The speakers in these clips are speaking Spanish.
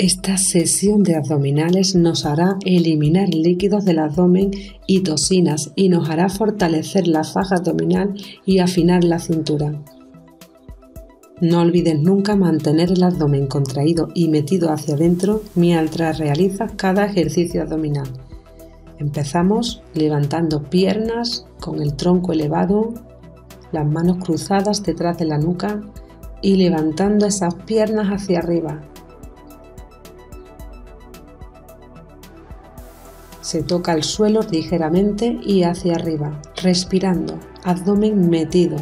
Esta sesión de abdominales nos hará eliminar líquidos del abdomen y toxinas y nos hará fortalecer la faja abdominal y afinar la cintura. No olvides nunca mantener el abdomen contraído y metido hacia adentro mientras realizas cada ejercicio abdominal. Empezamos levantando piernas con el tronco elevado, las manos cruzadas detrás de la nuca y levantando esas piernas hacia arriba Se toca el suelo ligeramente y hacia arriba, respirando, abdomen metido.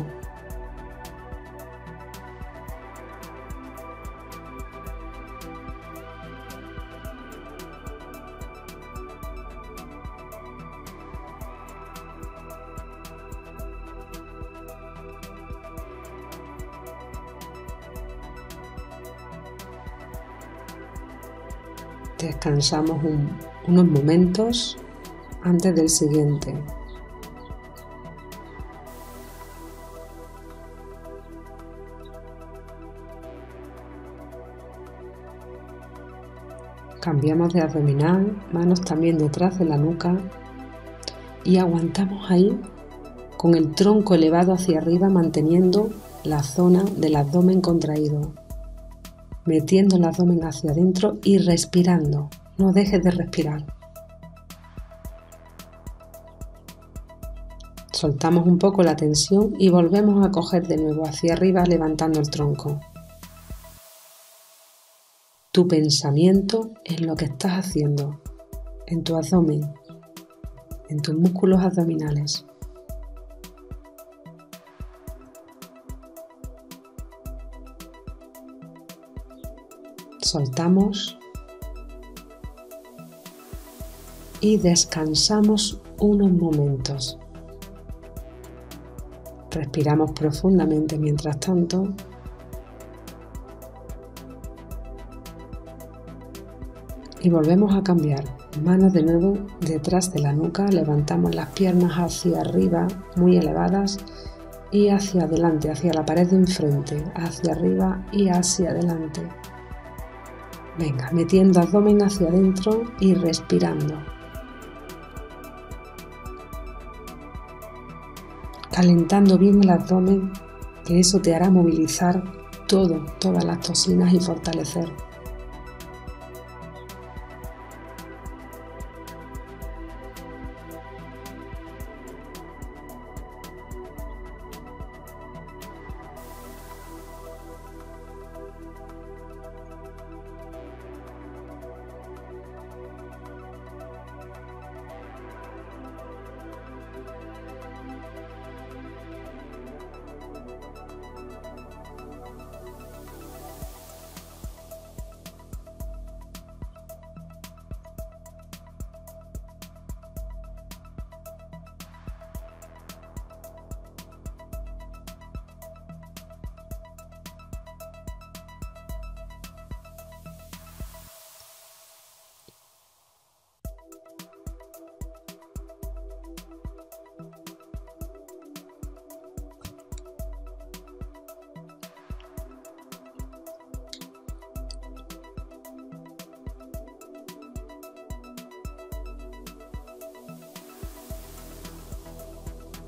Descansamos un unos momentos antes del siguiente. Cambiamos de abdominal, manos también detrás de la nuca y aguantamos ahí con el tronco elevado hacia arriba manteniendo la zona del abdomen contraído, metiendo el abdomen hacia adentro y respirando. No dejes de respirar. Soltamos un poco la tensión y volvemos a coger de nuevo hacia arriba levantando el tronco. Tu pensamiento es lo que estás haciendo en tu abdomen, en tus músculos abdominales. Soltamos y descansamos unos momentos. Respiramos profundamente mientras tanto. Y volvemos a cambiar. Manos de nuevo detrás de la nuca. Levantamos las piernas hacia arriba, muy elevadas. Y hacia adelante, hacia la pared de enfrente. Hacia arriba y hacia adelante. Venga, metiendo abdomen hacia adentro y respirando. Calentando bien el abdomen, que eso te hará movilizar todo, todas las toxinas y fortalecer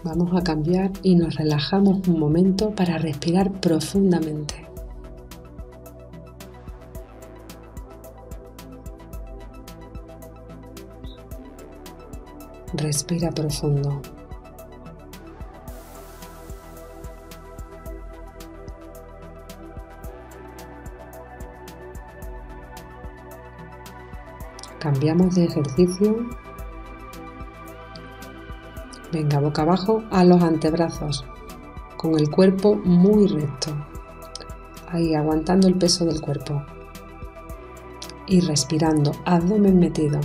Vamos a cambiar y nos relajamos un momento para respirar profundamente. Respira profundo. Cambiamos de ejercicio Venga, boca abajo a los antebrazos, con el cuerpo muy recto. Ahí, aguantando el peso del cuerpo. Y respirando, abdomen metido.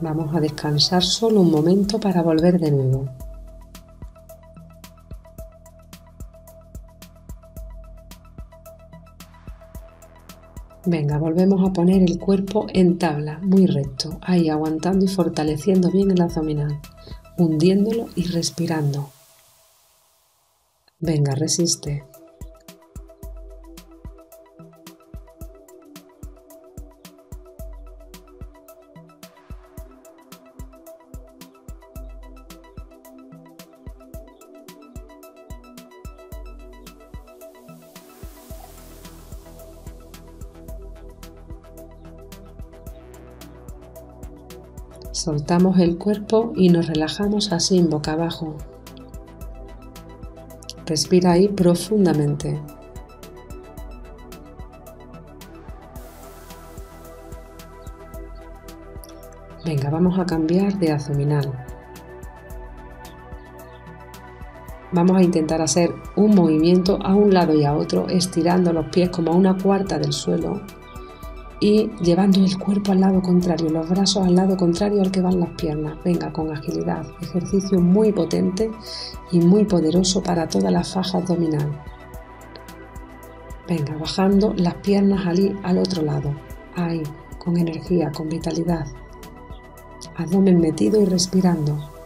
Vamos a descansar solo un momento para volver de nuevo. Venga, volvemos a poner el cuerpo en tabla, muy recto, ahí aguantando y fortaleciendo bien el abdominal, hundiéndolo y respirando. Venga, resiste. Soltamos el cuerpo y nos relajamos así en boca abajo. Respira ahí profundamente. Venga, vamos a cambiar de abdominal. Vamos a intentar hacer un movimiento a un lado y a otro, estirando los pies como una cuarta del suelo y llevando el cuerpo al lado contrario, los brazos al lado contrario al que van las piernas. Venga, con agilidad. Ejercicio muy potente y muy poderoso para toda la faja abdominal. Venga, bajando las piernas al, al otro lado. Ahí, con energía, con vitalidad. Abdomen metido y respirando.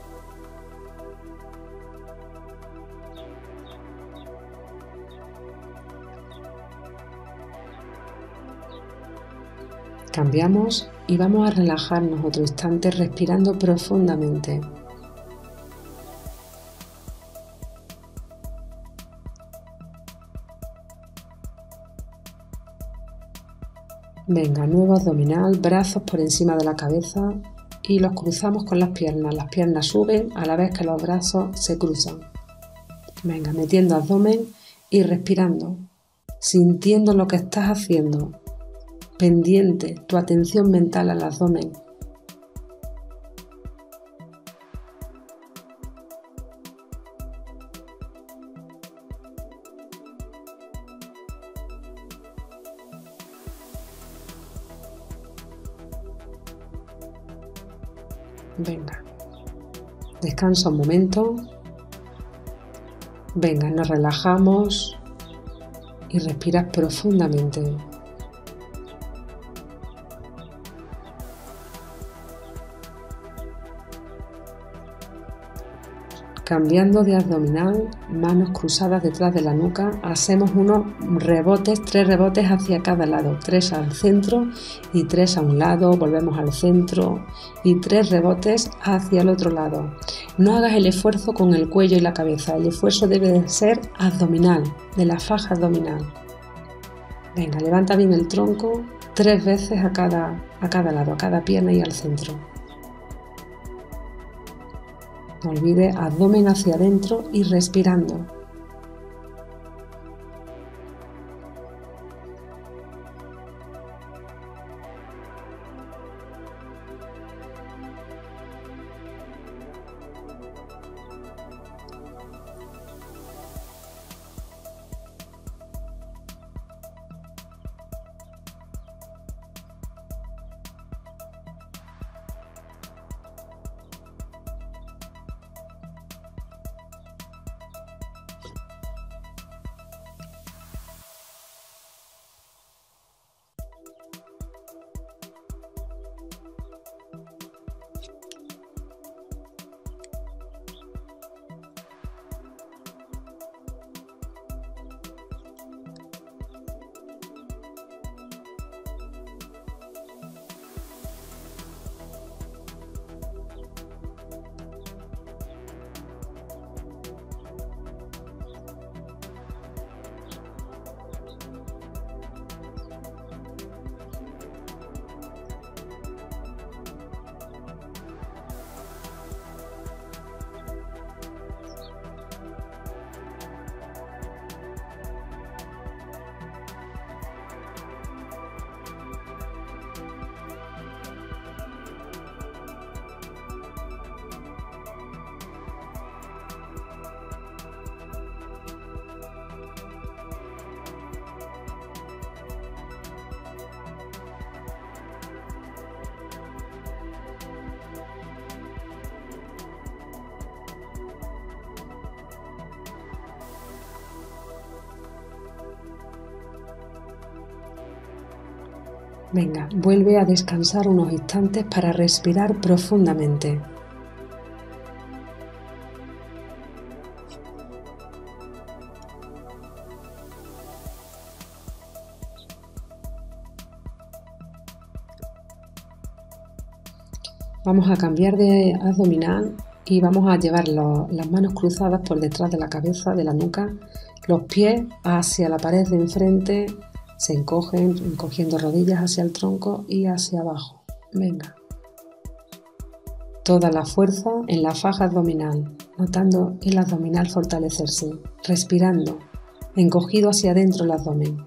Cambiamos y vamos a relajarnos otro instante respirando profundamente. Venga, nuevo abdominal, brazos por encima de la cabeza y los cruzamos con las piernas. Las piernas suben a la vez que los brazos se cruzan. Venga, metiendo abdomen y respirando, sintiendo lo que estás haciendo, pendiente tu atención mental al abdomen. Venga, descansa un momento. Venga, nos relajamos y respiras profundamente. Cambiando de abdominal, manos cruzadas detrás de la nuca, hacemos unos rebotes, tres rebotes hacia cada lado, tres al centro y tres a un lado, volvemos al centro y tres rebotes hacia el otro lado. No hagas el esfuerzo con el cuello y la cabeza, el esfuerzo debe de ser abdominal, de la faja abdominal. Venga, levanta bien el tronco tres veces a cada, a cada lado, a cada pierna y al centro. No olvide abdomen hacia adentro y respirando. Venga, vuelve a descansar unos instantes para respirar profundamente. Vamos a cambiar de abdominal y vamos a llevar las manos cruzadas por detrás de la cabeza, de la nuca, los pies hacia la pared de enfrente, se encogen, encogiendo rodillas hacia el tronco y hacia abajo. Venga. Toda la fuerza en la faja abdominal, notando el abdominal fortalecerse, respirando, encogido hacia adentro el abdomen.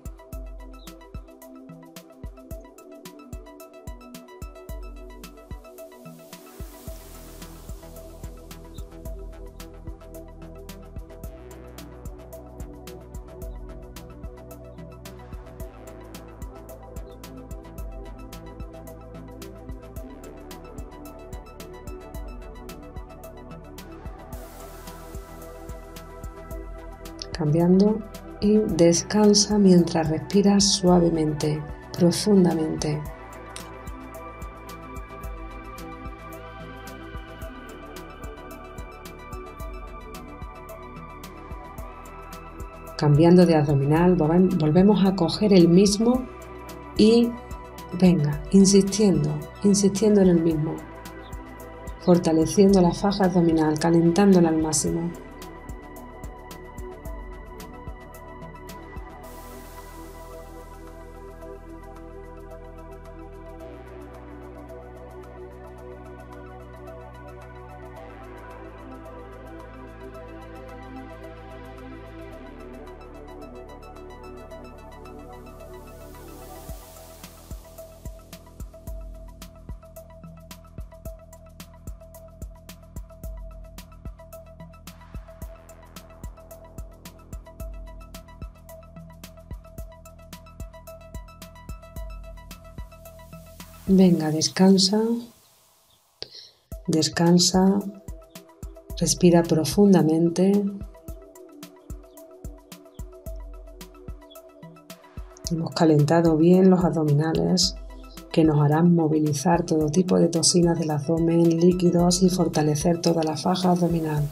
Cambiando y descansa mientras respiras suavemente, profundamente. Cambiando de abdominal, volvemos a coger el mismo y venga, insistiendo, insistiendo en el mismo, fortaleciendo la faja abdominal, calentándola al máximo. Venga, descansa, descansa, respira profundamente. Hemos calentado bien los abdominales que nos harán movilizar todo tipo de toxinas del abdomen, líquidos y fortalecer toda la faja abdominal.